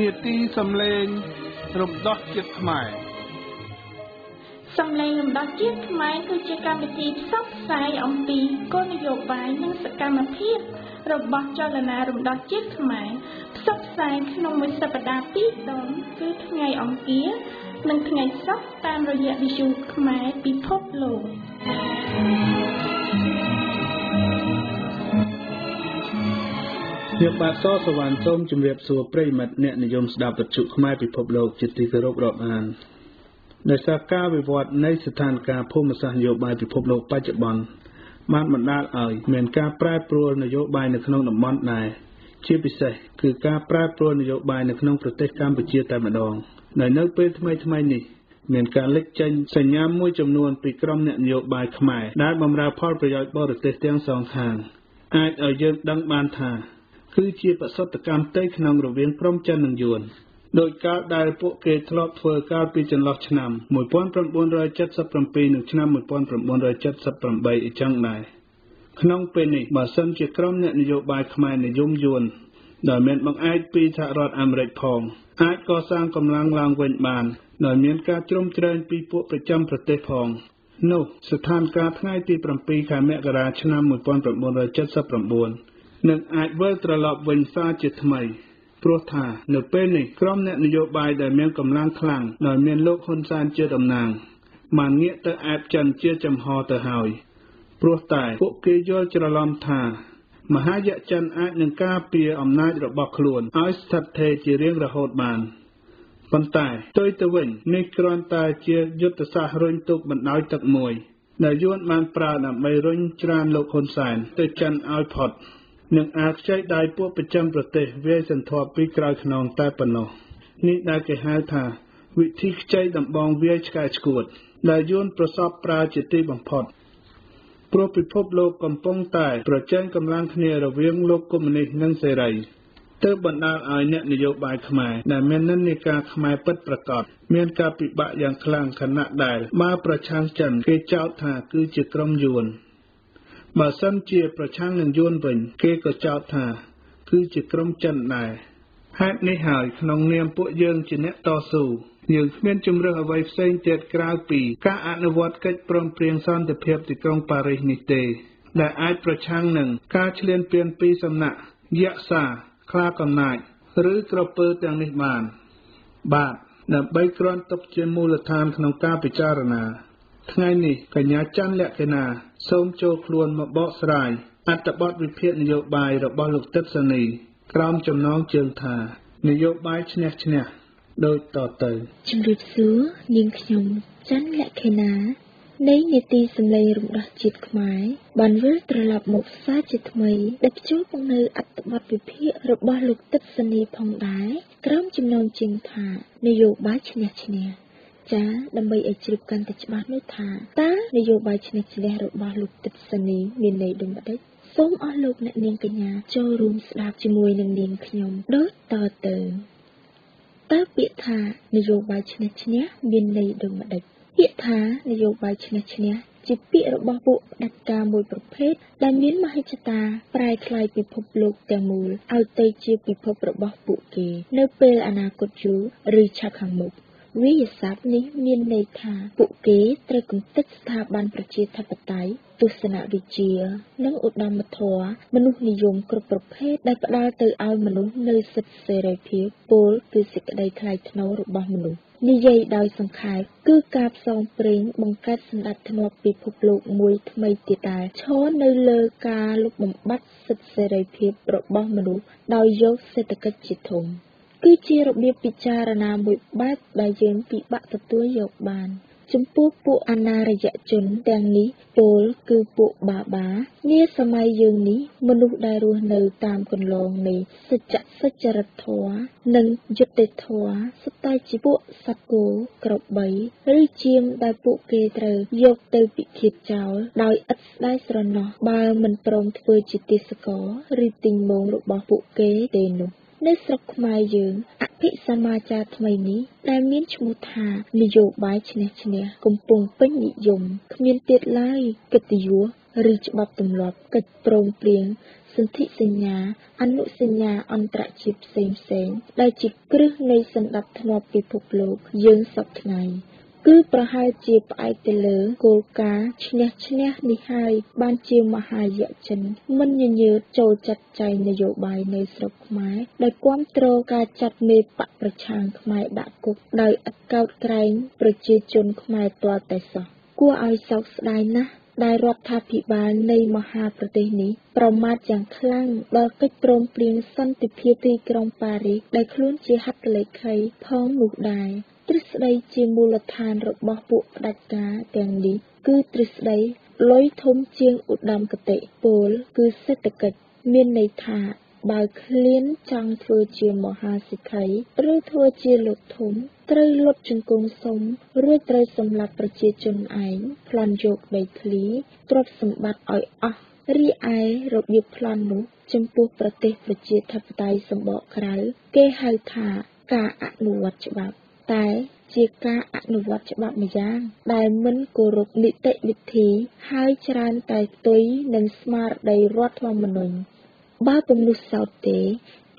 នេតិសំឡេងរំដោះចិត្តខ្មែរសំឡេងរំដោះជាតិខ្មែរគឺជាកម្មវិធីផ្សព្វផ្សាយអំពីគោលនយោបាយនិងសកម្មភាពរបស់ចលនារំដោះជាតិខ្មែរផ្សព្វផ្សាយក្នុងមួយសប្តាហ៍ពីរដងគឺថ្ងៃអង្គារនិងថ្ងៃសុក្រតាមរយៈវិទ្យុខ្មែរពិភពលោក ខ្ញុំបាទសសវណ្ណសូមជម្រាបសួរប្រិយមិត្តអ្នកនិយមស្ដាប់វិទ្យុខ្មែរពិភពលោកជាទីគោរពរាប់អានដោយសារការវិវត្តនៃស្ថានភាពភូមិសាស្ត្រនយោបាយពិភពលោកបច្ចុប្បន្នបានបណ្ដាលឲ្យមានការប្រែប្រួលនយោបាយនៅក្នុងតំបន់ដែរជាពិសេសគឺការប្រែប្រួលនយោបាយនៅក្នុងប្រទេសកម្ពុជាតែម្ដងនៅនៅពេលថ្មីថ្មីនេះមានការលេចចេញសញ្ញាមួយចំនួនពីក្រុមអ្នកនយោបាយខ្មែរដែលបម្រើផលប្រយោជន៍បរទេសទាំងសងខាងអាចឲ្យយើងដឹងបានថា គឺជាបសុទ្ធកម្មផ្ទៃក្នុងរវាងក្រុមចិននិងយួនដោយកាលដែលពួកគេធ្លាប់ធ្វើកាលពីចន្លោះឆ្នាំ1977និងឆ្នាំ1978អញ្ចឹងដែរក្នុងពេលនេះបើសិនជាក្រុមអ្នកនយោបាយខ្មែរនិយមយួនដែលមានបង្អែកពីសហរដ្ឋអាមេរិកផងអាចកសាងកម្លាំងឡើងវិញបានដោយមានការជ្រោមជ្រែងពីពួកប្រចាំប្រទេសផងនោះស្ថានភាពថ្ងៃទី7ខែមករាឆ្នាំ1979 នឹងអាចវិលត្រឡប់វិញសារជាថ្មីព្រោះថានៅពេលនេះក្រុមអ្នកនយោបាយដែលមានកម្លាំងខ្លាំងដោយមានលោកហ៊ុនសែនជាតំណាងបានងាកទៅអែបចិនជាចំហទៅហើយព្រោះតែពួកគេយល់ច្រឡំថា មហាយៈចិនអាចនឹងការពារអំណាចរបស់ខ្លួនឲ្យស្ថិតថេរជារៀងរហូតបានប៉ុន្តែផ្ទុយទៅវិញនេះគ្រាន់តែជាយុទ្ធសាស្ត្ររុញទុកបណ្ដោយទឹកមួយដែលយួនបានប្រើដើម្បីរុញច្រានលោកហ៊ុនសែនទៅចិនឲ្យផុត និងអាចខ្ចីដៃពួកប្រចាំប្រទេសវាយសន្ធប់ពីក្រោយខ្នងតែប៉ុណ្ណោះនេះដែលគេហៅថា វិធីខ្ចីដំបងវាយឆ្កែឆ្កួត ដែលយួនប្រសពប្រើជាទីបំផុតព្រោះពិភពលោកកំពុងតែប្រជែងកម្លាំងគ្នារវាងលោកកុម្មុយនីសនិងសេរីទើបបណ្ដាលឲ្យអ្នកនយោបាយខ្មែរដែលមាននិន្នាការខ្មែរពិតប្រាកដមានការពិបាកយ៉ាងខ្លាំងខណៈដែលបើប្រឆាំងចិនគេចោទថាគឺជាក្រុមយួន បើសិនជាប្រឆាំងនឹងយួនវិញ គេក៏ចោទថា គឺជាក្រុមចិនដែរហេតុនេះហើយក្នុងនាមពួកយើងជាអ្នកតស៊ូយើងគ្មានជំរឿសអ្វីផ្សេងទៀតក្រៅពីការអនុវត្តកិច្ចព្រមព្រៀងសន្តិភាពទីក្រុងប៉ារីសនេះទេ ដែលអាចប្រឆាំងនឹងការឈ្លានពានពីសំណាក់យក្សា ខ្លាកំណាច ឬក្រពើទាំងនេះបាន បាទដើម្បីគ្រាន់ទុកជាមូលដ្ឋានក្នុងការពិចារណា ថ្ងៃនេះកញ្ញាច័ន្ទលក្ខិណា សូមចូលខ្លួនមកបកស្រាយអត្ថបទវិភាគនយោបាយរបស់លោកទឹកសនី ក្រោមចំណងជើងថានយោបាយឈ្នះឈ្នះដូចតទៅជំរាបសួរនាងខ្ញុំច័ន្ទលក្ខិណានៃនេតិសម្លេងរំដោះជាតិខ្មែរបានវិលត្រឡប់មកផ្សាយជាថ្មីដែលភ្ជាប់មកនៅអត្ថបទវិភាគរបស់លោកទឹកសនីផងដែរក្រោមចំណងជើងថានយោបាយឈ្នះឈ្នះ ចាដើម្បីឲ្យជ្រាបកាន់តែច្បាស់នោះថាតើនយោបាយឈ្នះឈ្នះរបស់លោកទឹកសនីមានន័យដូចម្ដេចសូមអស់លោកអ្នកនាងកញ្ញាចូលរួមស្ដាប់ជាមួយនឹងនាងខ្ញុំដូចតទៅតើពាក្យថានយោបាយឈ្នះឈ្នះមានន័យដូចម្ដេចពាក្យថានយោបាយឈ្នះឈ្នះជាពាក្យរបស់ពួកផ្ដាច់ការមួយប្រភេទដែលមានមហិច្ឆតាប្រែក្លាយពិភពលោកទាំងមូលឲ្យទៅជាពិភពរបស់ពួកគេ នៅពេលអនាគតយូរឬឆាប់ខាងមុខ វិទ្យាសាស្ត្រនេះមានន័យថា ពួកគេត្រូវកំទេចស្ថាប័នប្រជាធិបតេយ្យ ទស្សនវិជ្ជា និងឧត្តមធម៌មនុស្សនិយមគ្រប់ប្រភេទដែលផ្ដល់ទៅឲ្យមនុស្សនៅសិទ្ធិសេរីភាពពលគឺសេចក្តីថ្លៃថ្នូររបស់មនុស្សនិយាយដោយសង្ខេបគឺការផ្សងព្រេងបង្កើតសម្ដេចធ្នាប់ពិភពលោកមួយថ្មីទៀតដែរឈរនៅលើការលុបបំបាត់សិទ្ធិសេរីភាពរបស់មនុស្សដោយយកសេដ្ឋកិច្ចជាធំ គឺជារបៀបពិចារណាមួយបែបដែលយើងពិបាកទទួលយកបាន។ចំពោះពួកអនារយជនទាំងនេះពលគឺពួកបាបានាសម័យយើងនេះមនុស្សដែលរស់នៅតាមគន្លងនៃសច្ចសច្ចរិតធម៌និងយុត្តិធម៌សុទ្ធតែជាពួកសត្វគោក្របីឬជាមដែលពួកគេត្រូវយកទៅពិឃាតចោលដោយឥតស្ដាយស្រណោះបើមិនព្រមធ្វើជាទេសករឬទិញមងរបស់ពួកគេទេនោះ នៅស្រុកខ្មែរយើងអភិសមាចារថ្មីនេះដែលមានឈ្មោះថា នយោបាយឈ្នះឈ្នះកំពុងពេញនិយមគ្មានទៀតឡើយកិត្តិយសឬច្បាប់ទម្លាប់កិច្ចព្រមព្រៀងសន្ធិសញ្ញាអនុសញ្ញាអន្តរជាតិផ្សេងៗដែលជាគ្រឹះនៃសណ្ដាប់ធ្នាប់ពិភពលោកយើងសពថ្ងៃ គឺប្រហែលជាផ្អែកទៅលើគោលការណ៍ឈ្នះឈ្នះនេះហើយបានជាមហាយៈចិន មិនញញើតចូលចាត់ចែងនយោបាយនៅស្រុកខ្មែរដោយគាំទ្រការចាត់មេបកប្រឆាំងខ្មែរដាក់គុកដោយឥតកោតក្រែងប្រជាជនខ្មែរទាល់តែសោះគួរឲ្យសោកស្ដាយណាស់ដែលរដ្ឋាភិបាលនៃមហាប្រទេសនេះប្រមាថយ៉ាងខ្លាំងដល់កិច្ចព្រមព្រៀងសន្តិភាពទីក្រុងប៉ារីសដែលខ្លួនជាហត្ថលេខីផងនោះដែរ ទ្រឹស្ដីជាមូលដ្ឋានរបស់ពួកផ្ដាច់ការទាំងនេះ គឺទ្រឹស្ដីលុយធំជាងឧត្តមគតិពលគឺសេដ្ឋកិច្ចមានន័យថាបើឃ្លានចង់ធ្វើជាមហាសិក្ខីឬធ្វើជាលោកធំ ត្រូវលុតជង្គង់សុំរួចត្រូវសម្លាប់ប្រជាជនឯងប្លន់យកដីធ្លីទ្រព្យសម្បត្តិឲ្យអស់រីឯរបៀបប្លន់នោះចំពោះប្រទេសប្រជាធិបតេយ្យសម្បកក្រៅ គេហៅថាការអនុវត្តច្បាប់ តែជាការអនុវត្តច្បាប់ម្យ៉ាង ដែលមិនគោរពនីតិវិធី ហើយច្រើនតែផ្ទុយនឹងស្មារតីរដ្ឋធម្មនុញ្ញ បើពុំនោះសោតទេ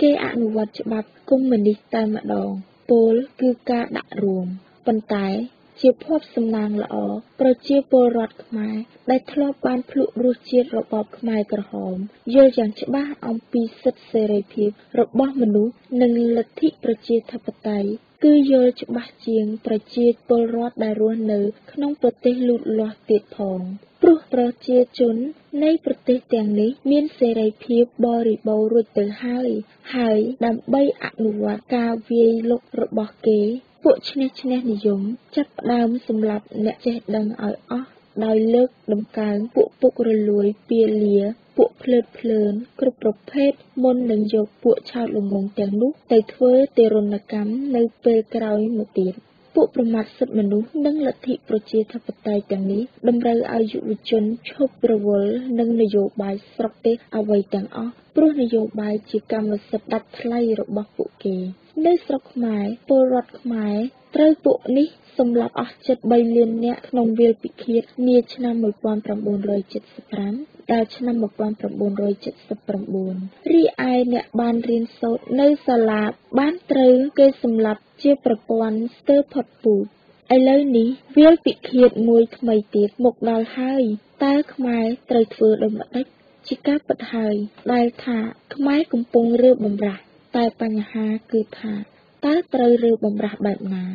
គេអនុវត្តច្បាប់កុម្មុយនីសតែម្ដងពលគឺការដាក់រួម ប៉ុន្តែ ជាភ័ព្វសំណាងល្អ ប្រជាពលរដ្ឋខ្មែរដែលធ្លាប់បានភ្លក់រសជាតិរបបខ្មែរក្រហម យល់យ៉ាងច្បាស់អំពីសិទ្ធិសេរីភាពរបស់មនុស្សនិងលទ្ធិប្រជាធិបតេយ្យគឺយល់ច្បាស់ជាងប្រជាពលរដ្ឋដែលរស់នៅក្នុងប្រទេសលូតលាស់ទៀតផង ព្រោះប្រជាជននៃប្រទេសទាំងនេះមានសេរីភាពបរិបូរណ៍រួចទៅហើយ ហើយដើម្បីអនុវត្តការវាយលុករបស់គេ ពួកឈ្នះឈ្នះនិយមចាប់ផ្ដើមសម្លាប់អ្នកចេះដឹងឲ្យអស់ដោយលើកដំកើងពួកពុករលួយពាលាពួកភ្លើតភ្លើនគ្រប់ប្រភេទមុននឹងយកពួកឆោតល្ងង់ទាំងនោះទៅធ្វើទារុណកម្មនៅពេលក្រោយមកទៀត ពួកប្រមាថសិទ្ធិមនុស្សនិងលទ្ធិប្រជាធិបតេយ្យទាំងនេះតម្រូវឲ្យយុវជនឈប់រវល់នឹងនយោបាយស្រុកទេសអ្វីទាំងអស់ព្រោះនយោបាយជាកម្មសិទ្ធិដាច់ថ្លៃរបស់ពួកគេ នៅស្រុកខ្មែរពលរដ្ឋខ្មែរត្រូវពួកនេះសម្លាប់អស់ជិត3លាននាក់ក្នុងវាលពិឃាតនាឆ្នាំ1975ដល់ឆ្នាំ1979រីឯអ្នកបានរៀនសូត្រនៅសាលាបានត្រូវគេសម្លាប់ជាប្រព័ន្ធស្ទើរផុតពូជឥឡូវនេះវាលពិឃាតមួយថ្មីទៀតមកដល់ហើយតើខ្មែរត្រូវធ្វើដូចម្តេច ជាការពិតហើយ ដែលថាខ្មែរកំពុងរើបំរាស់តែបញ្ហាគឺថាតើត្រូវរើបំរាស់បែបណា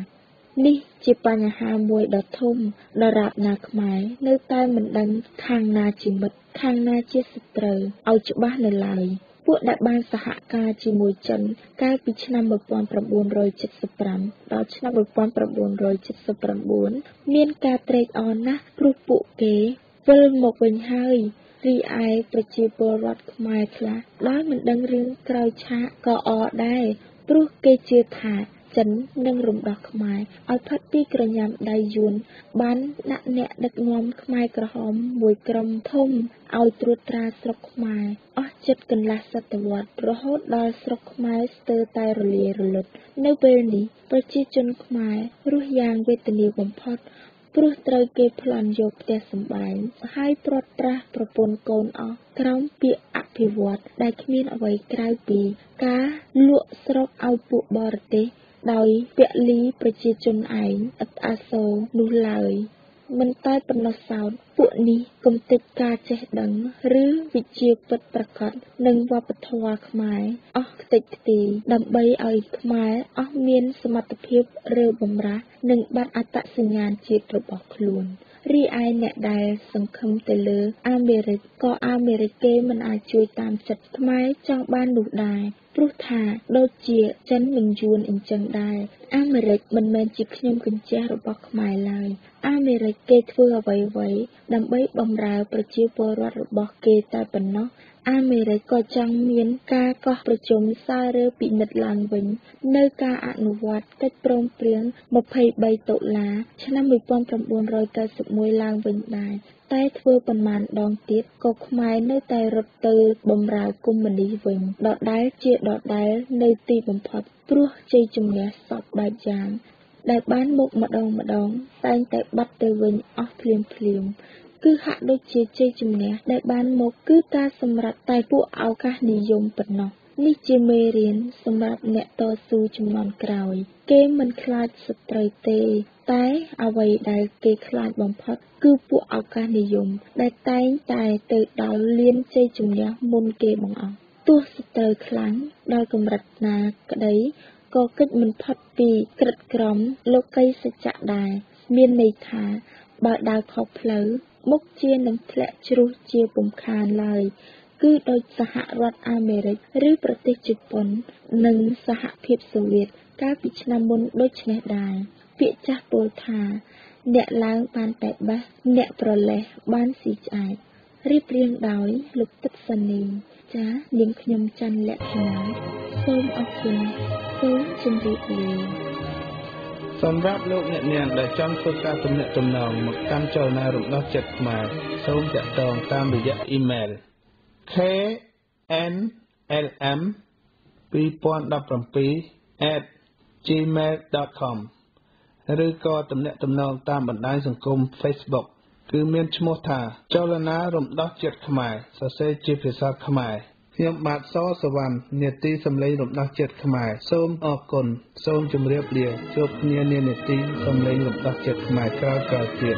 នេះជាបញ្ហាមួយដ៏ធំដរាបណាខ្មែរនៅតែមិនដឹងខាងណាជាមិត្តខាងណាជាសត្រូវឲ្យច្បាស់នៅឡើយពួកដែលបានសហការជាមួយចិនកាលពីឆ្នាំ1975ដល់ឆ្នាំ1979មានការត្រេកអរណាស់ព្រោះពួកគេវិលមកវិញហើយ រីឯប្រជាពលរដ្ឋខ្មែរខ្លះដោយមិនដឹងរឿងក្រោយឆាកក៏អរដែរព្រោះគេជឿថាចិននិងរំដោះខ្មែរឲ្យផុតពីក្រញាំដៃយួនបានដាក់អ្នកដឹកនាំខ្មែរក្រហមមួយក្រុមធំឲ្យត្រួតត្រាស្រុកខ្មែរអស់ជិតកន្លះសតវត្សរហូតដល់ស្រុកខ្មែរស្ទើរតែរលាយរលត់នៅពេលនេះប្រជាជនខ្មែររស់យ៉ាងវេទនាបំផុត ព្រោះត្រូវគេប្លន់យកផ្ទះសម្បែង ហើយព្រាត់ប្រាសប្រពន្ធកូនអស់ក្រោមពាក្យអភិវឌ្ឍដែលគ្មានអ្វីក្រៅពី ការលក់ស្រុកឲ្យពួកបរទេស ដោយពលីប្រជាជនឯងឥតអាសូរនោះឡើយ មិនតែប៉ុណ្ណោះសោតពួកនេះគំតិចការចេះដឹង ឬវិជ្ជាពិតប្រាកដនឹងវប្បធម៌ខ្មែរអស់ខ្ទេចខ្ទីដើម្បីឲ្យខ្មែរអស់មានសមត្ថភាពរើបំរាស់ និងបាត់អត្តសញ្ញាណជាតិរបស់ខ្លួន រីឯអ្នកដែលសង្ឃឹមទៅលើអាមេរិកក៏អាមេរិកគេមិនអាចជួយតាមចិត្តខ្មែរចង់បាននោះដែរព្រោះថាដូចជាចិនមិនយួនអញ្ចឹងដែរអាមេរិកមិនមែនជាខ្ញុំកញ្ចះរបស់ខ្មែរឡើយអាមេរិកគេធ្វើអ្វីៗដើម្បីបម្រើប្រជាពលរដ្ឋរបស់គេតែប៉ុណ្ណោះ អាមេរិកក៏ចង់មានការកោះប្រជុំសាររើពិនិត្យឡើងវិញនៅការអនុវត្តកិច្ចព្រមព្រៀង 23 តុលា ឆ្នាំ 1991 ឡើងវិញដែរ តែធ្វើប៉ុន្មានដងទៀតក៏ខ្មែរនៅតែរត់ទៅបំរើកុម្មុយនីសវិញ ដដែលជាដដែលនៅទីបំផុត ព្រោះជ័យជំនះសពបែបយ៉ាង ដែលបានមកម្ដងម្ដងតែងតែបាត់ទៅវិញអស់ភ្លាមភ្លាម គឺហាក់ដូចជាជ័យជំនះដែលបានមកគឺការសម្រេចតែពួកឱកាសនិយមប៉ុណ្ណោះនេះជាមេរៀនសម្រាប់អ្នកតស៊ូជំនាន់ក្រោយ គេមិនខ្លាចសត្រូវទេ តែអ្វីដែលគេខ្លាចបំផុត គឺពួកឱកាសនិយម ដែលតែងតែទៅដល់លានជ័យជំនះមុនគេបង្អស់ទោះសត្រូវខ្លាំងដល់កម្រិតណាក្តីក៏គិតមិនផុតពីក្រិតក្រមលោកីសច្ចៈដែរមានន័យថាបើដើរខុសផ្លូវ មុខជានឹងធ្លាក់ជ្រុះជាពុំខានឡើយ គឺដូចសហរដ្ឋអាមេរិក ឬប្រទេសជប៉ុន និងសហភាពសូវៀតកាលពីឆ្នាំមុនដូចនេះដែរពាក្យចាស់ពោលថា អ្នកឡើងបានតែបេះអ្នកប្រលេះបានស៊ីឆ្អែតរៀបរៀងដោយ លោកទឹកសានីចានាងខ្ញុំច័ន្ទលក្ខណាសូមអរគុណសូមជម្រាបលា សម្រាប់លោកអ្នកនាងដែលចង់ធ្វើការទំនាក់ទំនងមកកាន់ចលនារំដោះចិត្តខ្មែរសូមតាក់ទងតាមរយៈអ៊ីមែល knlm 2017 @gmail.com ឬក៏ទំនាក់ទំនងតាមបណ្ដាញសង្គម Facebook គឺមានឈ្មោះថា ចលនារំដោះជាតិខ្មែរសរសេរជាភាសាខ្មែរ ខ្ញុំបាទសសវណ្ណនេតិសម្លេងរំដោះជាតិខ្មែរសូមអរគុណសូមជម្រាបលាជួបគ្នានានេតិសម្លេងរំដោះជាតិខ្មែរក្រោយៗទៀត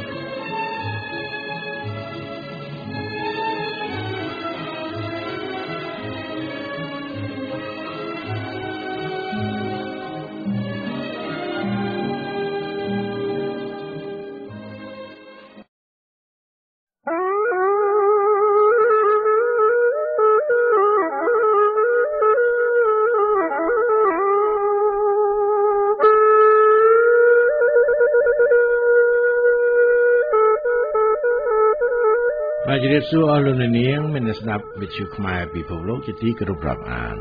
សួរអស់លោកអ្នកនាងមានស្ដាប់វិទ្យុខ្មែរពិភពលោកជាទីគោរពរាប់អាន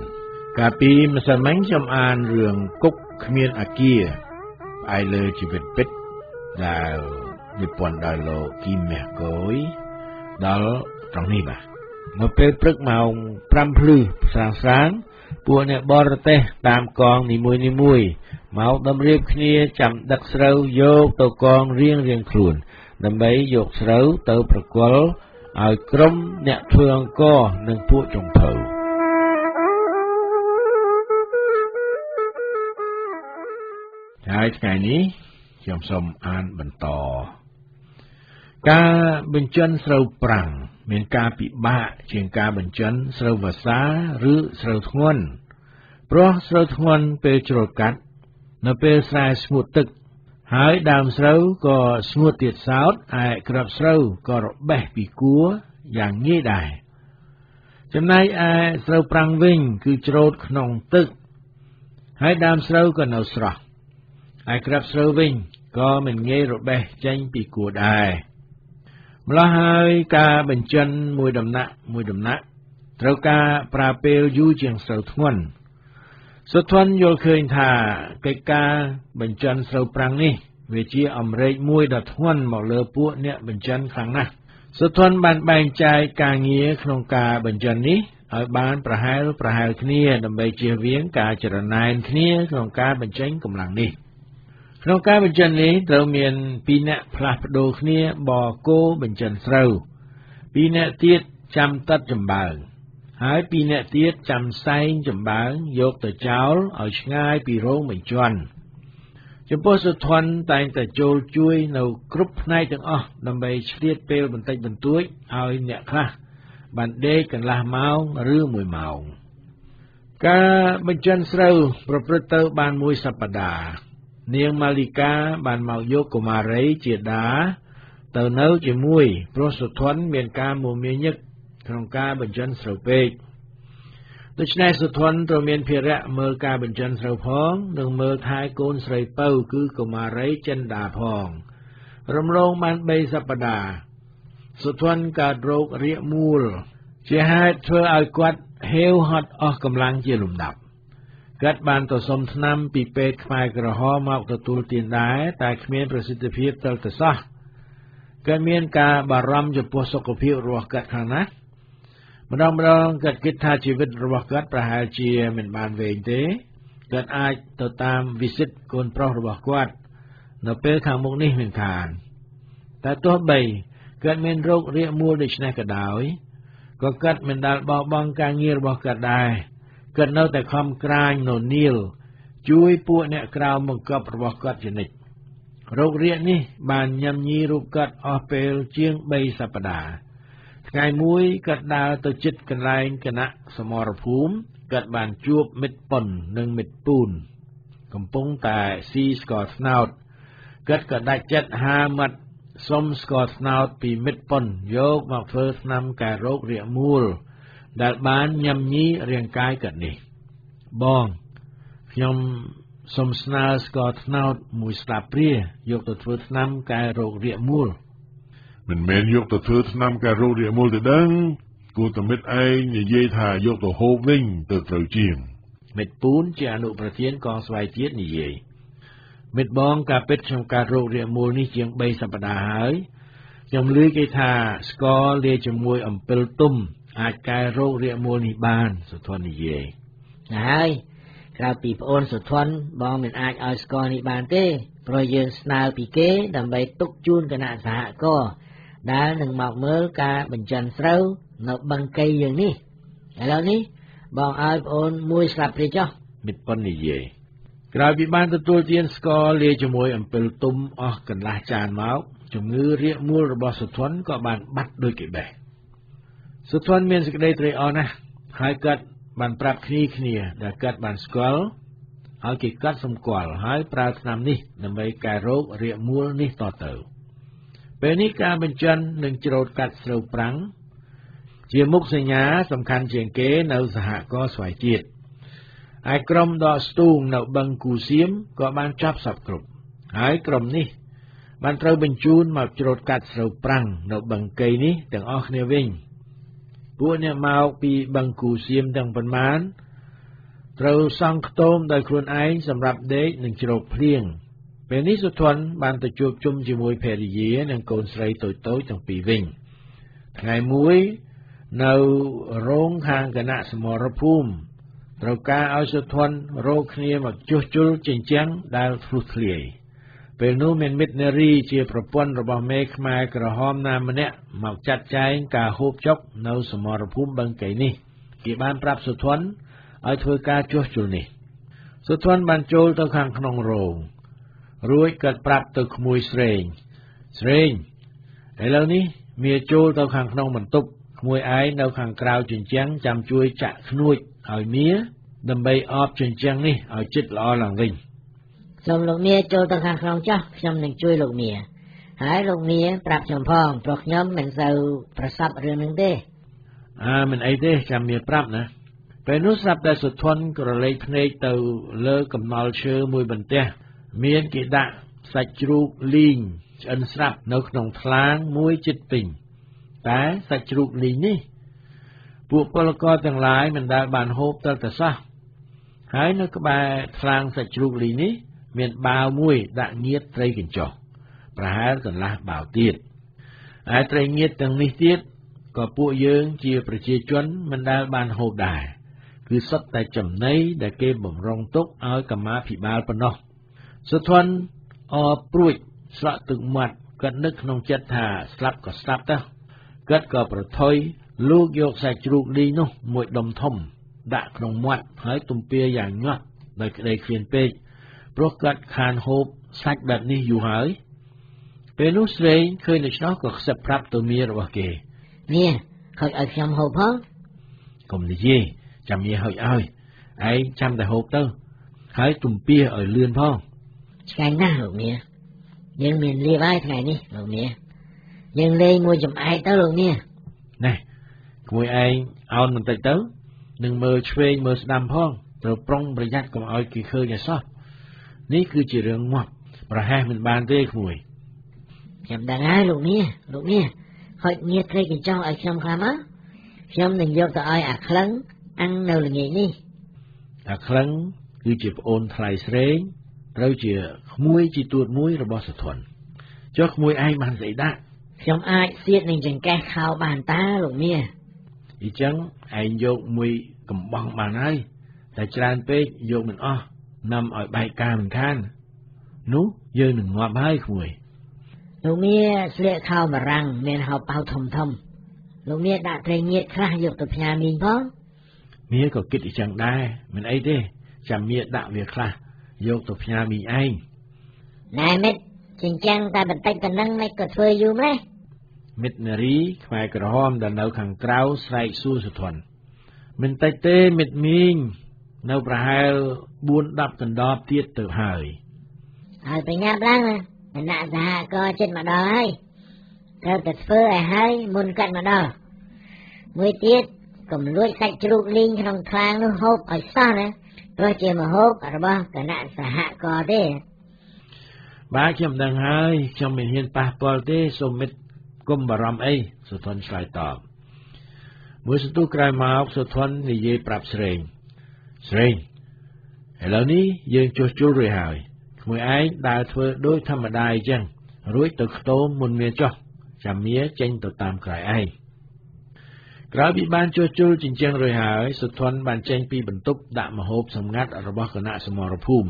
កាលពីម្សិលមិញខ្ញុំអានរឿងគុកគ្មានអាគារផ្អែកលើជីវិតពិតដែលនិពន្ធដោយលោកគីមម៉ាកូយដល់ត្រង់នេះបាទនៅពេលព្រឹកម៉ោង5ភ្លឺស្រាងស្រាងពួកអ្នកបរទេសតាមកងនីមួយនីមួយមកតម្រៀបគ្នាចាំដឹកស្រូវយកទៅកងរៀងរៀងខ្លួន ដើម្បីយកស្រូវទៅប្រគល់ ឲ្យក្រុមអ្នកធ្វើអង្គនិងពួកចុងភៅហើយថ្ងៃនេះខ្ញុំសូមអានបន្តការបញ្ចិនស្រូវប្រាំងមានការពិបាកជាងការបញ្ចិនស្រូវវស្សាឬស្រូវធ្ងន់ព្រោះស្រូវធ្ងន់ពេលជ្រលកាត់ នៅពេលស្រែស្ងួតទឹក ហើយដើមស្រូវក៏ស្ងួតទៀតសោតឯក្របស្រូវក៏របេះពីគួរយ៉ាងងាយដែរចំណែកឯស្រូវប្រាំងវិញគឺច្រូតក្នុងទឹក ហើយដើមស្រូវក៏នៅស្រស់ឯក្របស្រូវវិញក៏មិនងាយរបេះចេញពីគួរដែរម្ល៉េះហើយការបញ្ចិនមួយដំណាក់មួយដំណាក់ត្រូវការប្រើពេលយូរជាងស្រូវធ្ងន់ សុធនយល់ឃើញថាកិច្ចការបញ្ចិនស្រូវប្រាំងនេះ វាជាអំរែកមួយដ៏ធ្ងន់មកលើពួកអ្នកបញ្ចិនខ្លាំងណាស់សុធនបានបែងចែកការងារក្នុងការបញ្ចិននេះឲ្យបានប្រហែលប្រហែលគ្នាដើម្បីជៀសវាងការចរណែនគ្នាក្នុងការបញ្ចេញកម្លាំងនេះក្នុងការបញ្ចិននេះត្រូវមាន2អ្នកផ្លាស់ប្ដូរគ្នាបកគោបញ្ចិនស្រូវ2អ្នកទៀតចាំតិតចំបើង ហើយពីរអ្នកទៀតចាំសែងចំបើងយកទៅចោលឲ្យឆ្ងាយពីរោងបញ្ជាន់ចំពោះសុធនតែងតែចូលជួយនៅគ្រប់ផ្នែកទាំងអស់ដើម្បីឆ្លៀតពេលបន្តិចបន្តួចឲ្យអ្នកខ្លះបានដេកកន្លះម៉ោងឬ1ម៉ោងការបញ្ចិនស្រូវប្រព្រឹត្តទៅបានមួយសប្តាហ៍នាងម៉ាលីកាបានមកយកកុមារីជាដាទៅនៅជាមួយព្រោះសុធនមានការមមាញឹក ក្នុងការបញ្ចិនស្រូវពេកដូច្នេះសុធនត្រូវមានភារៈមើលការបញ្ចិនស្រូវផង និងមើលថែកូនស្រីពៅគឺកុមារីចិនដាផង រំលងបាន3សប្តាហ៍សុធនកើតរោគរាកមូល ជាហេតុធ្វើឲ្យគាត់ហេវហត់អស់កម្លាំងជាលំដាប់គាត់បានទៅសុំថ្នាំពីពេទ្យខ្មែរក្រហមមកទទួលទានដែរតែគ្មានប្រសិទ្ធភាពទើបទៅសោះគាត់មានការបារម្ភចំពោះសុខភាពរបស់គាត់ខ្លាំងណាស់ ម្ដងម្ដងគាត់គិតថាជីវិតរបស់គាត់ប្រហែលជាមិនបានវែងទេគាត់អាចទៅតាមវិសិទ្ធកូនប្រុសរបស់គាត់នៅពេលខាងមុខនេះមិនខានតែទោះបីគាត់មានរោគរាគមូលដូច្នេះក៏ដោយក៏គាត់មិនដែលបោះបង់ការងាររបស់គាត់ដែរគាត់នៅតែខំក្រាញននីលជួយពួកអ្នកក្រៅបង្កប់របស់គាត់ជានិច្ចរោគរាគនេះបានញ៉ាំញីរូបគាត់អស់ពេលជាង3សប្តាហ៍ ថ្ងៃមួយគាត់ដើរទៅជិតកន្លែងគណៈសមរភូមិគាត់បានជួបមិត្តប៉ុននិងមិត្តពូន កំពុងតែស៊ីស្ករត្នោតគាត់ក៏ដាច់ចិត្តហាមាត់សុំស្ករត្នោតពីមិត្តប៉ុនយកមកធ្វើថ្នាំកែរោគរាគមូល ដែលបានញ៉ាំញីរាងកាយគាត់នេះ បងខ្ញុំសូមស្នើស្ករត្នោតមួយស្លាបព្រាយកទៅធ្វើថ្នាំកែរោគរាគមូល មិនមែនយកទៅធ្វើថ្នាំការរោគរាគមូលទៅដឹងគួរតែមិត្តឯងនិយាយថាយកទៅហូបវិញទៅត្រូវជាងមិត្តពូនជាអនុប្រធានកងស្វ័យជាតិនិយាយមិត្តបងការពិតខ្ញុំកើតរោគរាគមូលនេះជាង3សប្តាហ៍ហើយខ្ញុំឮគេថាស្ករលាយជាមួយអំពិលទុំអាចកែរោគរាគមូលនេះបានសុធននិយាយហើយក្រៅពីប្អូនសុធនបងមិនអាចឲ្យស្ករនេះបានទេព្រោះយើងស្នើពីគេដើម្បីទុកជូនគណៈសហគមន៍ ដែលនឹងមកមើលការបញ្ចិនស្រូវនៅបឹងកៃយើងនេះឥឡូវនេះបងឲ្យប្អូនមួយស្លាបព្រាចុះមិត្តប៉ុននិយាយក្រោយពីបានទទួលទានស្ករលាយជាមួយអំពិលទុំអស់កន្លះចានមកជំងឺរាគមូលរបស់សុធនក៏បានបាត់ដូចគេបេះសុធនមានសេចក្តីត្រេកអរណាស់ហើយគាត់បានប្រាប់គ្នាគ្នាដែលគាត់បានស្គាល់ឲ្យគេកាត់សម្គាល់ហើយប្រើថ្នាំនេះដើម្បីកែរោគរាគមូលនេះតទៅ ពេលនេះការបញ្ចិននិងច្រូតកាត់ស្រូវប្រាំង ជាមុខសញ្ញាសំខាន់ជាងគេនៅសហគមន៍ស្វ័យជាតិឯក្រុមដកស្ទូងនៅបឹងគូសៀមក៏បានចាប់សពគ្រប់ ហើយក្រុមនេះ បានត្រូវបញ្ជូនមកច្រូតកាត់ស្រូវប្រាំងនៅបឹងកេយនេះទាំងអស់គ្នាវិញពួកអ្នកមកពីបឹងគូសៀមទាំងប៉ុន្មានត្រូវសង់ខ្ទមដោយខ្លួនឯងសម្រាប់ដេកនិងច្រូតភ្លៀង ពេលនេះសុធនបានទៅជួបជុំជាមួយភរិយានិងកូនស្រីតូចៗទាំងពីរវិញថ្ងៃមួយនៅរោងខាងគណៈសមរភូមិត្រូវការឲ្យសុធនរោគគ្នាមកជួសជុលជញ្ជាំងដែលធ្លុះធ្លាយពេលនោះមានមិត្តនារីជាប្រពន្ធរបស់មេខ្មែរក្រហមណាម្នាក់មកចាត់ចែងការហូបចុកនៅសមរភូមិបឹងកៃនេះគេបានប្រាប់សុធនឲ្យធ្វើការជួសជុលនេះសុធនបានចូលទៅខាងក្នុងរោង រួចគាត់ប្រាប់ទៅក្មួយស្រេងស្រេងឥឡូវនេះមាចូលទៅខាងក្នុងបន្ទប់ក្មួយឯងនៅខាងក្រៅជញ្ជាំងចាំជួយចាក់ខ្នួចឲ្យមាដើម្បីអបជញ្ជាំងនេះឲ្យជិតល្អឡើងវិញសូមលោកមាចូលទៅខាងក្នុងចុះខ្ញុំនឹងជួយលោកមាហើយលោកមាប្រាប់ខ្ញុំផងព្រោះខ្ញុំមិនសូវប្រសពរឿងនឹងទេអើមិនអីទេចាំមាប្រាប់ណាពេលនោះស្រាប់តែសុធនក្រឡេកភ្នែកទៅលើកំណល់ឈើមួយបន្ទះ មានគេដាក់សាច់ជ្រូកលីងឆ្អិនស្រាប់នៅក្នុងថ្លាងមួយជិតពេញតែសាច់ជ្រូកលីងនេះ ពួកពលករទាំងឡាយមិនដែលបានហូបទៅតែសោះហើយនៅក្បែរថ្លាងសាច់ជ្រូកលីងនេះ មានបាវមួយដាក់ញៀតត្រីកញ្ចុះប្រហែលកន្លះបាវទៀតហើយត្រីញៀតទាំងនេះទៀតក៏ពួកយើងជាប្រជាជនមិនដែលបានហូបដែរគឺសុទ្ធតែចំណីដែលគេបំរុងទុកឲ្យកម្មាភិបាលប៉ុណ្ណោះ សុធនអព្រួចស្រក់ទឹកមាត់គាត់នឹកក្នុងចិត្តថាស្លាប់ក៏ស្លាប់ទៅគាត់ក៏ប្រថុយលោកយកសាច់ជ្រូកលីងនោះមួយដុំធំ ដាក់ក្នុងមាត់ហើយទំពាយ៉ាងញាស់ដោយក្តីឃ្លានពេកព្រោះគាត់ខានហូបសាច់បែបនេះយូរហើយពេលនោះស្រីឃើញដូច្នោះក៏ខ្សឹបប្រាប់ទៅមារបស់គេមាហុចឲ្យខ្ញុំហូបផងកុំនិយាយចាំមាហុចឲ្យឯងចាំតែហូបទៅហើយទំពាឲ្យលឿនផង ឆ្ងាញ់ណាស់លោកមាយើងមានលៀបហើយថ្ងៃនេះលោកមាយើងលេងមួយចំអែកទៅលោកមាណែក្មួយឯងអោនបន្តិចទៅនឹងមើលឆ្វេងមើលស្ដាំផងត្រូវប្រុងប្រយ័ត្នកុំឲ្យគេឃើញឲ្យសោះនេះគឺជារឿងងាប់ប្រហែសមិនបានទេក្មួយខ្ញុំដឹងហើយលោកមាលោកមាហុចញៀតត្រីកញ្ចុះឲ្យខ្ញុំខ្លះមកខ្ញុំនឹងយកទៅឲ្យអាក្លឹងអាំងនៅល្ងាចនេះអាក្លឹងគឺជាប្អូនថ្លៃស្រេង ត្រូវជាក្មួយជីទួតមួយរបស់សុធនចុះក្មួយឯងបានស្អីដាក់ខ្ញុំអាចសៀតនឹងចង្កេះខោបានតាលោកមាអញ្ចឹងឯងយកមួយកំបោះបានហើយតែច្រើនពេកយកមិនអស់នាំឲ្យបែកការមិនខាននោះយើងនឹងងាប់ហើយក្មួយលោកមាស្លៀកខោបារាំងមានហោប៉ៅធំធំលោកមាដាក់ត្រីងៀតខ្លះយកទៅផ្ញើមីងផងមៀក៏គិតអញ្ចឹងដែរមិនអីទេចាំមៀដាក់វាខ្លះ យកទៅផ្ញើមីងឯងណែមិត្តចិញ្ចឹងតែបន្តិចប៉ុណ្ណឹងមិនក៏ធ្វើយូរម្លេះមិត្តនារីខ្មែរក្រហមដែលនៅខាងក្រៅស្រែកសួរសុធនមិនតិចទេមិត្តមីងនៅប្រហែល4 10កណ្ដប់ទៀតទៅហើយហើយបញ្ញាប់ឡើងណាគណៈសហក៏ចិត្តមកដល់ហើយត្រូវតែធ្វើឲ្យហើយមុនកាត់មកដល់មួយទៀតកុំលួចសាច់ជ្រូកលីងក្នុងខ្លាងនោះហូបឲ្យសោះណា ព្រោះជាមហូបរបស់គណៈសហក៏ទេបាទខ្ញុំដឹងហើយខ្ញុំមិនហ៊ានប៉ះពាល់ទេសូមមិត្តកុំបារម្ភអីសុធនឆ្លើយតបមួយសន្ទុះក្រោយមកសុធននិយាយប្រាប់ស្រេងស្រេងឥឡូវនេះយើងចុះជុលរួចហើយក្មួយឯងដើរធ្វើដូចធម្មតាអញ្ចឹងរួចទៅខ្ទមមុនមានចុះចាំមៀចេញទៅតាមក្រោយឯង ក្រោយពីបានជួសជុលជញ្ជាំងរួចហើយ សុធនបានចេញពីបន្ទប់ដាក់មហូបសម្ងាត់របស់គណៈសមរភូមិ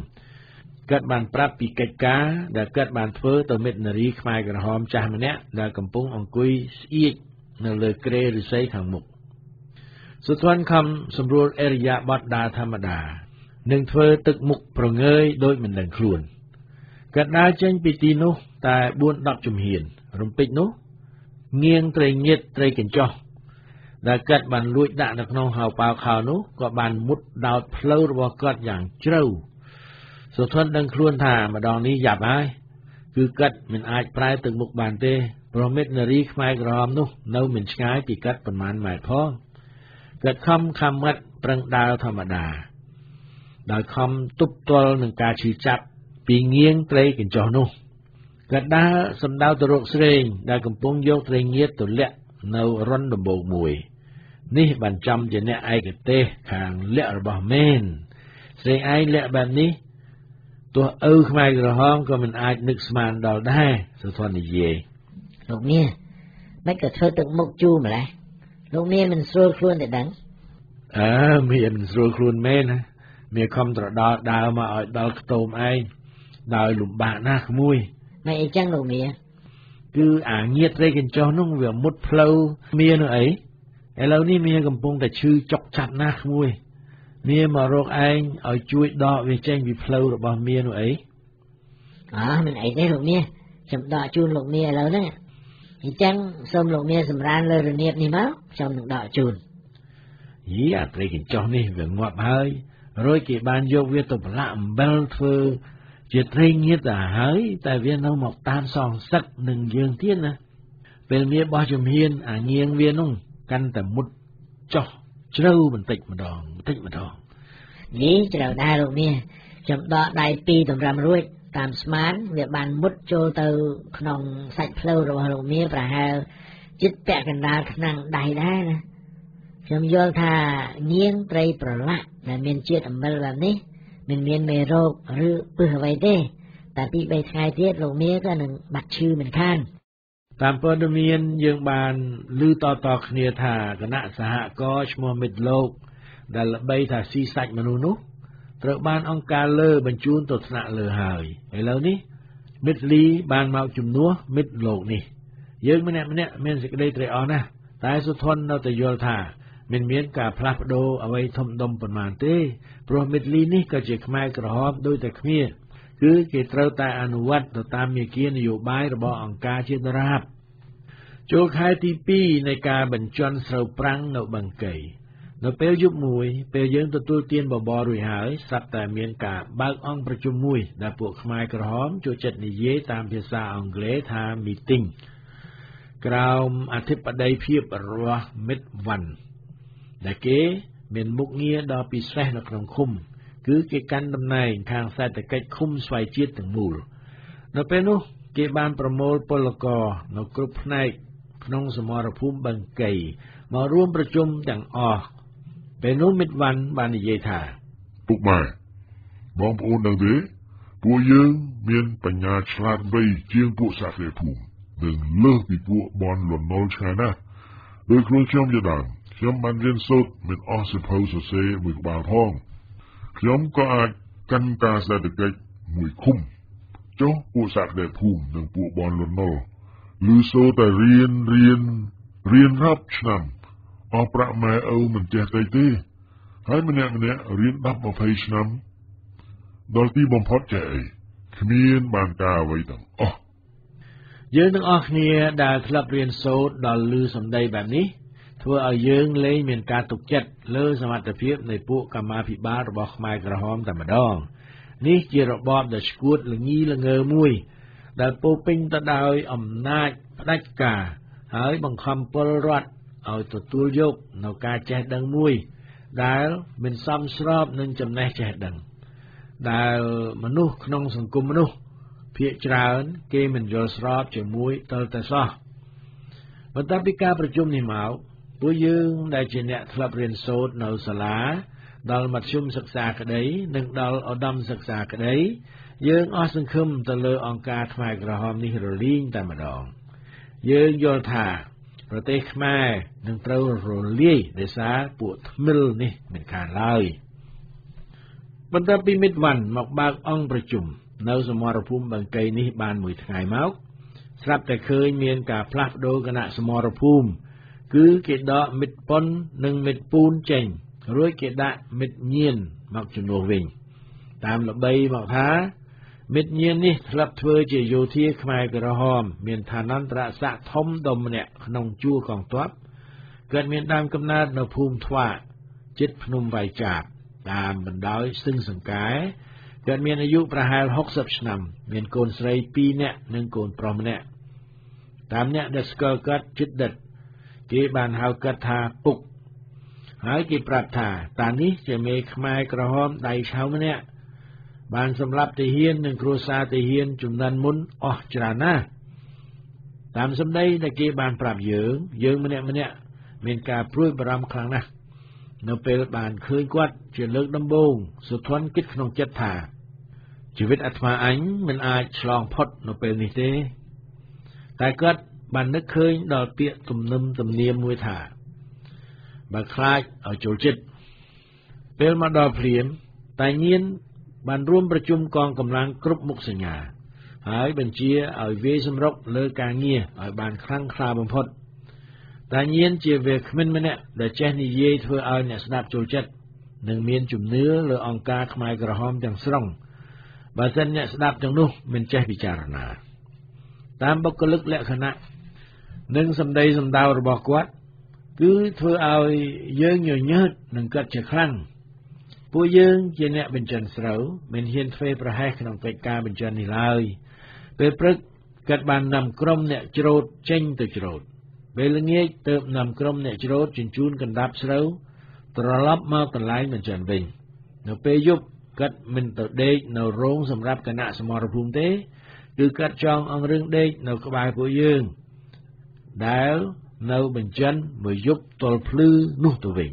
គាត់បានប្រាប់ពីកិច្ចការដែលគាត់បានធ្វើទៅមិត្តនារីខ្មែរក្រហមចាស់ម្នាក់ដែលកំពុងអង្គុយស្អៀកនៅលើគ្រែឫស្សីខាងមុខសុធនខំសម្រួលអេរិយាបថដើរធម្មតានឹងធ្វើទឹកមុខប្រងើយដូចមិនដឹងខ្លួនគាត់ដើរចេញពីទីនោះតែ4 10ជំហានរំពេចនោះងៀងត្រីងៀតត្រីកញ្ចោះ ដែលគាត់បានលួចដាក់នៅក្នុងហៅប៉ាវខោនោះក៏បានមុតដោតផ្លូវរបស់គាត់យ៉ាងជ្រៅសុធនដឹងខ្លួនថាម្ដងនេះយ៉ាប់ហើយគឺគាត់មិនអាចប្រែទឹកមុខបានទេព្រោះមិត្តនារីខ្មែរក្រហមនោះនៅមិនឆ្ងាយពីគាត់ប៉ុន្មានម៉ែត្រផងគាត់ខំខំមាត់ប្រឹងដើរធម្មតាដោយខំទប់ទល់នឹងការឈឺចាប់ពីងៀងត្រីកញ្ចោះនោះគាត់ដើរសំដៅទៅរកស្រេងដែលកំពុងយកត្រីងៀតទៅលាក់នៅរនដំបូកមួយ នេះបានចំជាអ្នកឯកទេសខាងលាក់របស់មែនស្រេងឯងលាក់បែបនេះទោះឪខ្មែរក្រហមក៏មិនអាចនឹកស្មានដល់ដែរសុធននិយាយលោកមាមិនក៏ធ្វើទឹកមុខជូរម្លេះលោកមាមិនស្រួលខ្លួនតែដឹងអើមានស្រួលខ្លួនមែនណាមានខំត្រដោតដើរមកឲ្យដល់ខ្ទមឯងដោយលំបាកណាស់ក្មួយមិនអីចឹងលោកមាគឺអាងៀតត្រីកញ្ចោះនោះវាមុតផ្លូវមៀនោះអី ឥឡូវនេះមៀកំពុងតែឈឺចុកចាប់ណាស់ក្មួយមៀមករកឯងឲ្យជួយដកវាចេញពីផ្លូវរបស់មៀនោះអីអើមិនអីទេលោកមាខ្ញុំដកជូនលោកមាឥឡូវហ្នឹងអញ្ចឹងសូមលោកមាសម្រានលើរនាបនេះមកខ្ញុំនឹងដកជូនយីអាត្រីកញ្ចោះនេះវាងាប់ហើយរួចគេបានយកវាទៅប្រឡាក់អំបិលធ្វើជាត្រីងៀតទៅហើយ តែវានៅមកតាមសងសឹកនឹងយើងទៀតណាពេលវាបោះជំហានអាងៀងវានោះ កាន់តែមុតចោះជ្រៅបន្តិចម្ដងបន្តិចម្ដងនេះជ្រៅដែរលោកមាខ្ញុំដកដៃពីរតម្រាំរួចតាមស្មានវាបានមុតចូលទៅក្នុងសាច់ភ្លៅរបស់លោកមាប្រហែលជិតពាក់កណ្ដាលឆ្នាំងដៃដែរណាខ្ញុំយល់ថាញៀងត្រីប្រឡាក់ដែលមានជាតិអំបិលបែបនេះមិនមានមេរោគឬពឹសអ្វីទេតែពីរបីថ្ងៃទៀតលោកមាក៏នឹងបាត់ឈឺមិនខាន តាមព័ត៌មានយើងបានឮតតៗគ្នាថាគណៈសហករណ៍ឈ្មោះមិត្តលោក ដែលល្បីថាស៊ីសាច់មនុស្សនោះត្រូវបានអង្គការលើបញ្ជូនទៅថ្នាក់លើហើយឥឡូវនេះមិត្តលីបានមកជំនួសមិត្តលោកនេះ យើងម្នាក់ម្នាក់មានសេចក្តីត្រេកអរណាស់តែសុធននៅតែយល់ថាមិនមានការផ្លាស់ប្ដូរអ្វីធំដុំប៉ុន្មានទេព្រោះមិត្តលីនេះក៏ជាខ្មែរក្រហមដូចតែគ្នា គឺគេត្រូវតែអនុវត្តទៅតាមមាគ៌ានយោបាយរបស់អង្គការជាតិដរាបចូលខែទី2នៃការបញ្ជន់ស្រូវប្រាំងនៅបឹងកេនៅពេលយប់មួយ ពេលយើងទទួលទានបបររួចហើយស្រាប់តែមានការបើកអង្គប្រជុំមួយ ដែលពួកខ្មែរក្រហមចូលចិត្តនិយាយតាមភាសាអង់គ្លេសថា meeting ក្រោមអធិបតីភាពរបស់មិត្តវ៉ាន់ដែលគេ មានមុខងារដ៏ពិសេសនៅក្នុងឃុំ គឺគេកាន់តំណែងខាងសេដ្ឋកិច្ចឃុំស្វ័យជាតិទាំងមូលនៅពេលនោះគេបានប្រមូលពលករនៅគ្រប់ផ្នែកក្នុងសមរភូមិបឹងកៃមករួមប្រជុំទាំងអស់ពេលនោះមិត្តវ៉ាន់បាននិយាយថាពុកម៉ែបងប្អូនដឹងទេពួកយើងមានបញ្ញាឆ្លាតវៃជាងពួកសាសេភូមិនិងលើសពីពួកបនលន់នល់ឆ្ងាយណាស់ដោយខ្លួនខ្ញុំជាដើមខ្ញុំបានរៀនសូត្រមិនអស់សិភៅសរសេរមួយក្បាលផង ខ្ញុំក៏អាចកាន់ការសេដ្ឋកិច្ចមួយឃុំចុះពួកសាក់ដែលភូមិនិងពួកបនលន់នល់ឮសូរតែរៀនរៀនរៀនរាប់ឆ្នាំអស់ប្រាក់ម៉ែឪមិនចេះស្អីទេ ហើយម្នាក់ម្នាក់រៀន10 20ឆ្នាំដល់ទីបំផុតចេះអីគ្មានបានការអ្វីទាំងអស់យើងទាំងអស់គ្នាដែលធ្លាប់រៀនសូត្រដល់ឮសម្ដីបែបនេះ ធ្វើឲ្យយើងលែងមានការទុកចិត្តលើសមត្ថភាពនៃពួកកម្មាភិបាលរបស់ខ្មែរក្រហមតែម្ដងនេះជារបបដ៏ឈួតល្ងីល្ងើមួយ ដែលពោពេញទៅដោយអំណាចផ្ដាច់ការហើយបង្ខំពលរដ្ឋឲ្យទទួលយកនៅការចេះដឹងមួយ ដែលមិនសមស្របនឹងចំណេះចេះដឹង ដែលមនុស្សក្នុងសង្គមមនុស្សភាកច្រើន គេមិនយល់ស្របជាមួយតលតែសោះបន្ទាប់ពីការប្រជុំនេះមក ពួកយើងដែលជាអ្នកធ្លាប់រៀនសូត្រនៅសាលា ដល់មធ្យមសិក្សាក្តី និងដល់ឧត្តមសិក្សាក្តី យើងអស់សង្ឃឹមទៅលើអង្គការខ្មែរក្រហមនេះរលីងតែម្ដង យើងយល់ថាប្រទេសខ្មែរនឹងត្រូវរលាយដោយសារពួកថ្មិលនេះមិនខានឡើយបន្ទាប់ពីមិត្តវ៉ាន់មកបើកអង្គប្រជុំនៅសមរភូមិបង្គីនេះបានមួយថ្ងៃមកស្រាប់តែឃើញមានការផ្លាស់ប្ដូរគណៈសមរភូមិ គឺគេដកមិត្តប៉ុននិងមិត្តពូនចេញ រួចគេដាក់មិត្តញៀនមកជំនួសវិញ តាមល្បីមកថាមិត្តញៀននេះធ្លាប់ធ្វើជាយោធាខ្មែរក្រហម មានឋានន្តរស័ក្តិធំដុំម្នាក់ក្នុងជួរកងទ័ពកើតមានដើមកំណើតនៅភូមិធ្វាជិតភ្នំវៃចាបតាមបណ្ដោយស្ទឹងសង្កែគាត់មានអាយុប្រហែល60ឆ្នាំ មានកូនស្រី2នាក់និងកូនប្រុសម្នាក់តាមអ្នកដែលស្គាល់គាត់ជិតដិត គេបានហៅគាត់ថាពុក ហើយគេប្រាប់ថាតានេះជាមេខ្មែរក្រហមដៃឆៅម្នាក់បានសម្លាប់ទាហាននិងគ្រួសារទាហានជំនាន់មុនអស់ច្រើនណាស់តាមសម្ដីដែលគេបានប្រាប់យើង យើងម្នាក់ម្នាក់មានការព្រួយបារម្ភខ្លាំងណាស់នៅពេលបានឃើញគាត់ជាលើកដំបូងសុធនគិតក្នុងចិត្តថាជីវិតអាត្មាអញមិនអាចឆ្លងផុតនៅពេលនេះទេ តែគាត់ បាននឹកឃើញដល់ពាក្យទំនឹមទំនៀមមួយថាបើខ្លាចឲ្យចូលចិត្តពេលមកដល់ភ្លាមតែញៀនបានរួមប្រជុំកងកម្លាំងគ្រប់មុខសញ្ញា ហើយបញ្ជាឲ្យវាយសម្រុកលើការងារឲ្យបានខ្លាំងក្លាបំផុតតាញៀនជាវាគ្មិនម្នាក់ដែលចេះនិយាយធ្វើឲ្យអ្នកស្ដាប់ចូលចិត្តនិងមានជំនឿលើអង្គការខ្មែរក្រហមទាំងស្រុងបើសិនអ្នកស្ដាប់ទាំងនោះមិនចេះពិចារណាតាមបុគ្គលិកលក្ខណៈ និងសម្ដីសម្ដៅរបស់គាត់គឺធ្វើឲ្យយើងញញើតនឹងកាត់ជាខ្លាំងពួកយើងជាអ្នកបញ្ចិនស្រូវមិនហ៊ានធ្វើប្រហែសក្នុងកិច្ចការបញ្ចិននេះឡើយពេលព្រឹកកាត់បាននាំក្រុមអ្នកច្រូតចេញទៅច្រូតពេលល្ងាចទៅនាំក្រុមអ្នកច្រូតជញ្ជូនកណ្ដាប់ស្រូវត្រឡប់មកកន្លែងបញ្ចិនវិញនៅពេលយប់គាត់មិនទៅដេកនៅរោងសម្រាប់គណៈសមរភូមិទេ គឺគាត់ចង់អង្រឹងដេកនៅក្បែរពួកយើង ដែលនៅបញ្ចិនមួយយប់ទល់ភ្លឺនោះទៅវិញ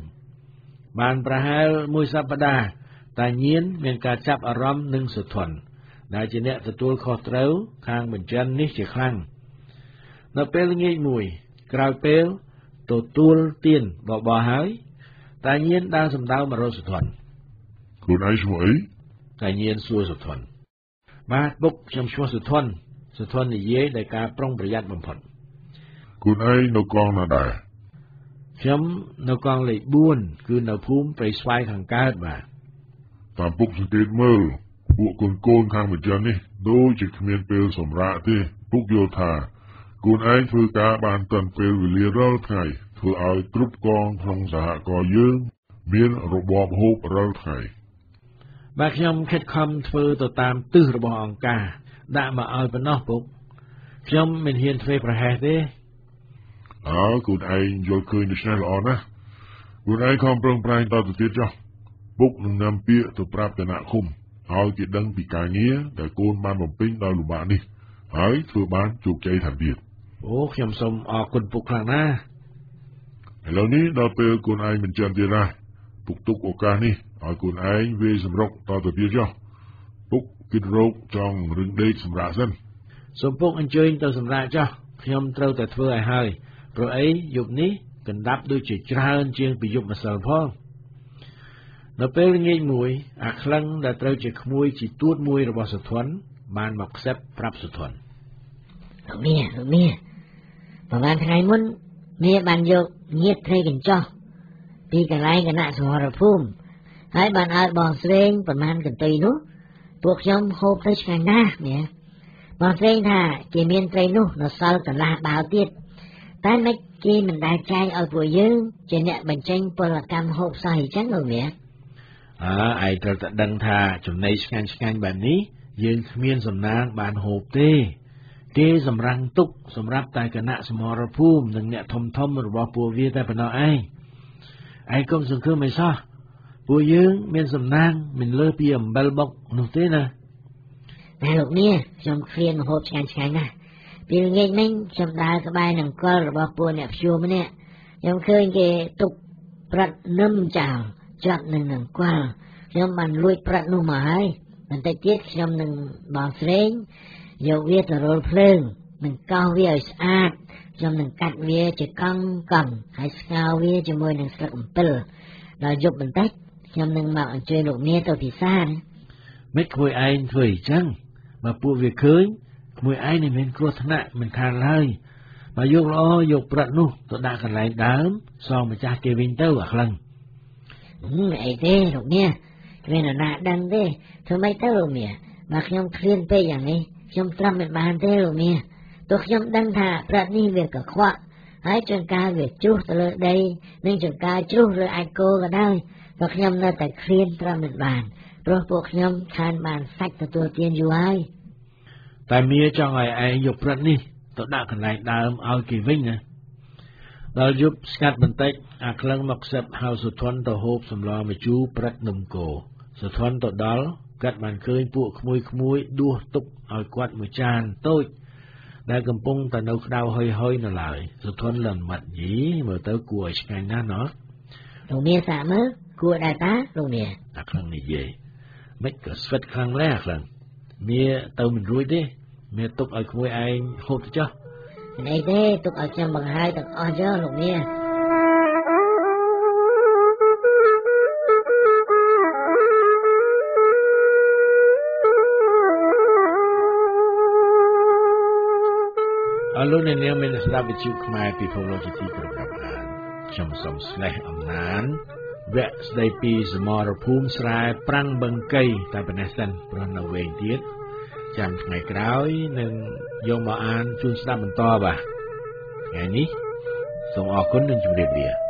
បានប្រហែលមួយសប្តាហ៍តាញៀនមានការចាប់អារម្មណ៍នឹងសុធនដែលជាអ្នកទទួលខុសត្រូវខាងបញ្ចិននេះជាខ្លាំងនៅពេលល្ងាចមួយ ក្រោយពេលទទួលទានបបោហើយតាញៀនដើរសម្ដៅមករកសុធនខ្លួនឯងឈ្មោះអីតាញៀនសួរសុធនបាទពុកខ្ញុំឈ្មោះសុធនសុធននិយាយដោយការប្រុងប្រយ័ត្នបំផុត ខ្លួនឯងនៅកងណាដែរខ្ញុំនៅកងលេខ4គឺនៅភូមិព្រៃស្វាយខាងកើតបាទតាមពុកសង្កេតមើលពួកកូនកូនខាងវិជានេះដូចជាគ្មានពេលសម្រាកទេពុកយល់ថាខ្លួនឯងធ្វើការបានទាន់ពេលវេលារាល់ថ្ងៃធ្វើឲ្យគ្រប់កងក្នុងសហគមន៍យើង មានរបបហូបរាល់ថ្ងៃបាទខ្ញុំខិតខំធ្វើទៅតាមទិសរបស់អង្គការដាក់មកឲ្យប៉ុណ្ណោះពុកខ្ញុំមិនហ៊ានធ្វើប្រហែសទេ អើខ្លួនឯងយល់ឃើញដូច្នេះល្អណាស់ខ្លួនឯងខំប្រឹងប្រែងតទៅទៀតចុះពុកនឹងនាំពាក្យទៅប្រាប់គណៈឃុំឲ្យគេដឹងពីការងារដែលកូនបានបំពេញដោយលំបាកនេះ ហើយធ្វើបានជោគជ័យថែមទៀតអូខ្ញុំសូមអរគុណពុកខ្លាំងណាស់ឥឡូវនេះដល់ពេលខ្លួនឯងមិនចាំទៀតហើយពុកទុកឱកាសនេះឲ្យខ្លួនឯងវាសម្រុកតទៅទៀតចុះពុកគិតរោគចង់រឹងដេកសម្រាប់សិនសូមពុកអញ្ជើញទៅសម្រាប់ចុះខ្ញុំត្រូវតែធ្វើឲ្យហើយ ព្រោះអីយប់នេះកណ្ដាប់ដូចជាច្រើនជាងពីយប់ម្សិលផងនៅពេលល្ងាចមួយ អាក្លឹងដែលត្រូវជាក្មួយជីទួតមួយរបស់សុធនបានមកខ្សឹបប្រាប់សុធនលោកមាលោកមាប្រហែលថ្ងៃមុនមាបានយកញាតត្រីកញ្ចោះពីកន្លែងគណៈសមរភូមិហើយបានឲ្យបងស្រីប្រហែលកន្ទុយនោះពួកខ្ញុំហូបទៅឆ្ងាញ់ណាស់មាបងស្រីថាគេមានត្រីនោះនៅសល់កន្លះបាវទៀត តែមិនគេមិនដែលចែកឲ្យពួកយើងជាអ្នកបញ្ចេញពលកម្មហូបសោះអញ្ចឹងលោកមាអើឯងត្រូវតែដឹងថាចំណីឆ្ងាញ់ឆ្ងាញ់បែបនេះយើងគ្មានសំណាងបានហូបទេ គេសម្រាំងទុកសម្រាប់តែគណៈសមរភូមិនិងអ្នកធំធំរបស់ពួកវាតែប៉ុណ្ណោះឯងឯងកុំសង្ឃឹមអីសោះពួកយើងមានសំណាងមិនលើសពីអំបិលបុកនោះទេណាតែលោកមាខ្ញុំឃ្លានម្ហូបឆ្ងាញ់ឆ្ងាញ់ណាស់ ពីល្ងាចមិញខ្ញុំដើរក្បែរនឹងកលរបស់ពួកអ្នកព្យួរម្នាក់ខ្ញុំឃើញគេទុកប្រាត់នឹមចោលជាប់នឹងនឹងកលខ្ញុំបានលួចប្រាត់នោះមកហើយបន្តិចទៀតខ្ញុំនឹងបងស្រេងយកវាទៅរលភ្លើងនឹងកោសវាឲ្យស្អាតខ្ញុំនឹងកាត់វាជាកង់កង់ហើយស្ងោរវាជាមួយនឹងស្លឹកអំពិលដល់យប់បន្តិចខ្ញុំនឹងមកអញ្ជើញលោកមាទៅពិសាណាមិនក្មួយឯងធ្វើអញ្ចឹងបើពួកវាឃើញក្មួយឯងនឹងមានគ្រោះថ្នាក់មិនខានឡើយបើយកល្អយកប្រាត់នោះទៅដាក់កន្លែងដើមសងម្ចាស់គេវិញទៅអាខ្លាំងហឹមអីទេលោកមាគ្មាននរណាដឹងទេធ្វើម៉េចទៅលោកមាបើខ្ញុំឃ្លានពេកយ៉ាងនេះខ្ញុំត្រឹមមិនបានទេលោកមាទោះខ្ញុំដឹងថាប្រាក់នេះវាកខ្វក់ហើយចង្ការវាជ្រុះទៅលើដីនិងចង្ការជ្រុះលើអាចគោក៏ដោយក៏ខ្ញុំនៅតែឃ្លានត្រឹមមិនបានព្រោះពួកខ្ញុំខានបានសាច់ទទួលទានយូរហើយ តែមាចង់ឲ្យឯងយកប្រាត់នេះទៅដាក់កន្លែងដើមឲ្យគេវិញណាដល់យប់ស្ងាត់បន្តិចអាក្លឹងមកខ្សឹបហៅសុធនទៅហូបសម្លម្ជូរប្រាត់នំគោសុធនទៅដល់គាត់បានឃើញពួកក្មួយក្មួយដួសទុកឲ្យគាត់មួយចានតូចដែលកំពុងតែនៅក្តៅហុយហុយនៅឡើយសុធនលំមាត់យីមើលទៅគួរឲ្យឆ្ងាញ់ណាស់ណោះលោកមាសាកមើលគួរដែរតាលោកមាអាខ្លាំងនិយាយមិនក៏ស្វិតខ្លាំងដែរអាខ្លាំង មាទៅមិនរួចទេមាទុកឲ្យក្មួយឯងហូបទៅចុះមិនអីទេទុកឲ្យខ្ញុំបង្ហាយទាំងអស់ចុះលោកមាអរលោកអ្នកនាងមានស្ដាប់វិទ្យុខ្មែរពីភូមិលោកជាទីប្រកបអានខ្ញុំសូមស្លេះអំណាន វគ្គស្ដីពីសមរភូមិស្រែប្រាំងបឹងកៃតែប៉ុណ្ណេះសិនព្រោះនៅវែងទៀតចាំថ្ងៃក្រោយនឹងយកមកអានជូនស្ដាប់បន្តបាទថ្ងៃនេះសូមអរគុណនិងជម្រាបលា